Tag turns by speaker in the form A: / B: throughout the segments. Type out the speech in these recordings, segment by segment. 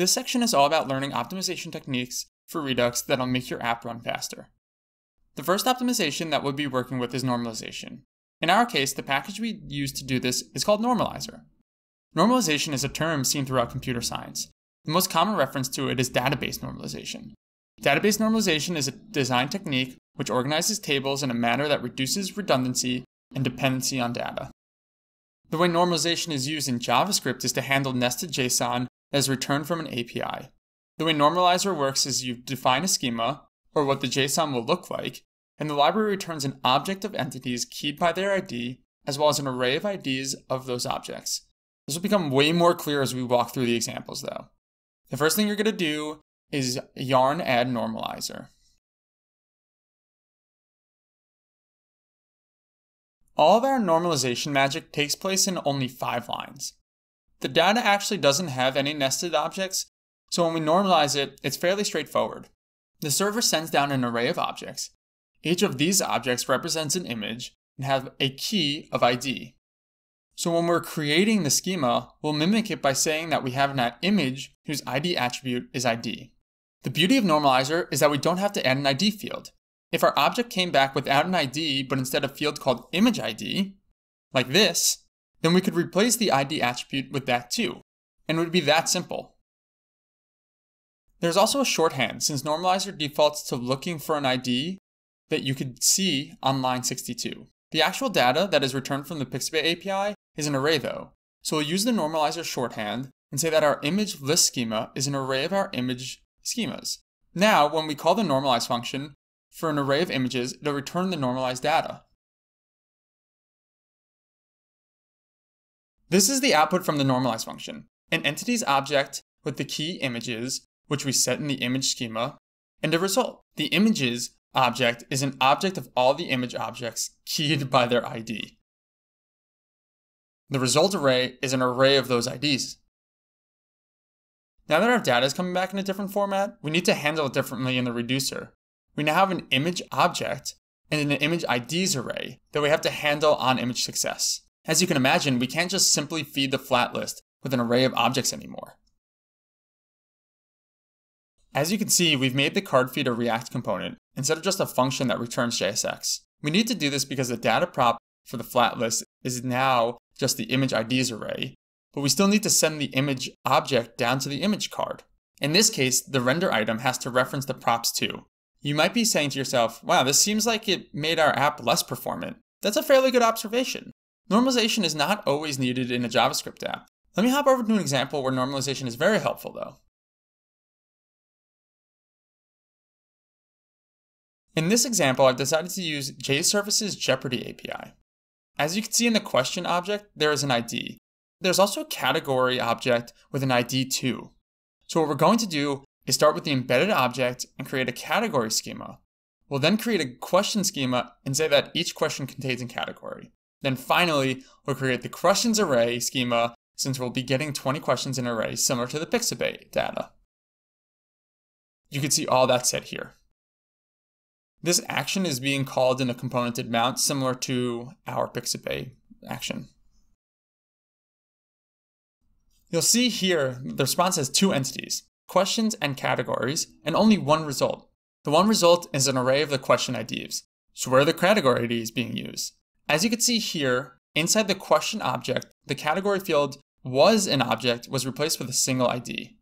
A: This section is all about learning optimization techniques for Redux that'll make your app run faster. The first optimization that we'll be working with is normalization. In our case, the package we use to do this is called Normalizr. Normalization is a term seen throughout computer science. The most common reference to it is database normalization. Database normalization is a design technique which organizes tables in a manner that reduces redundancy and dependency on data. The way normalization is used in JavaScript is to handle nested JSON as returned from an API. The way Normalizr works is you define a schema, or what the JSON will look like, and the library returns an object of entities keyed by their ID, as well as an array of IDs of those objects. This will become way more clear as we walk through the examples though. The first thing you're going to do is yarn add normalizr. All of our normalization magic takes place in only five lines. The data actually doesn't have any nested objects, so when we normalize it, it's fairly straightforward. The server sends down an array of objects. Each of these objects represents an image and have a key of ID. So when we're creating the schema, we'll mimic it by saying that we have an image whose ID attribute is ID. The beauty of Normalizr is that we don't have to add an ID field. If our object came back without an ID, but instead a field called image ID, like this, then we could replace the ID attribute with that too, and it would be that simple. There's also a shorthand since Normalizr defaults to looking for an ID that you could see on line 62. The actual data that is returned from the Pixabay API is an array though, so we'll use the Normalizr shorthand and say that our image list schema is an array of our image schemas. Now, when we call the normalize function for an array of images, it'll return the normalized data. This is the output from the normalize function, an entities object with the key images, which we set in the image schema, and a result. The images object is an object of all the image objects keyed by their ID. The result array is an array of those IDs. Now that our data is coming back in a different format, we need to handle it differently in the reducer. We now have an image object and an image IDs array that we have to handle on image success. As you can imagine, we can't just simply feed the flat list with an array of objects anymore. As you can see, we've made the card feed a React component instead of just a function that returns JSX. We need to do this because the data prop for the flat list is now just the image IDs array, but we still need to send the image object down to the image card. In this case, the render item has to reference the props too. You might be saying to yourself, wow, this seems like it made our app less performant. That's a fairly good observation. Normalization is not always needed in a JavaScript app. Let me hop over to an example where normalization is very helpful though. In this example, I've decided to use JService's Jeopardy API. As you can see in the question object, there is an ID. There's also a category object with an ID too. So what we're going to do is start with the embedded object and create a category schema. We'll then create a question schema and say that each question contains a category. Then finally, we'll create the questions array schema since we'll be getting 20 questions in array similar to the Pixabay data. You can see all that set here. This action is being called in a componentDidMount similar to our Pixabay action. You'll see here the response has two entities, questions and categories, and only one result. The one result is an array of the question IDs. So where the category IDs being used? As you can see here, inside the question object, the category field was an object was replaced with a single ID.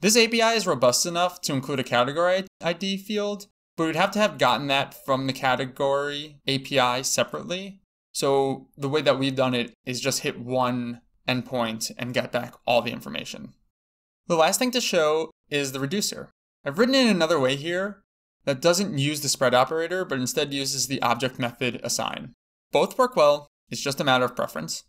A: This API is robust enough to include a category ID field, but we'd have to have gotten that from the category API separately. So the way that we've done it is just hit one endpoint and get back all the information. The last thing to show is the reducer. I've written it another way here that doesn't use the spread operator, but instead uses the object method assign. Both work well, it's just a matter of preference.